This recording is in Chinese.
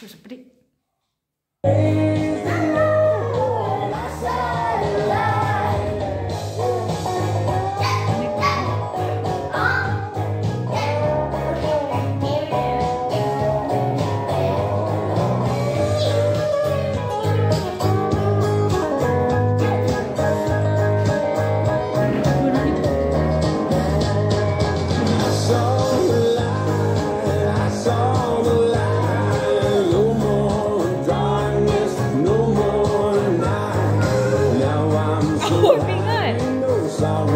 就是不对？sorrow.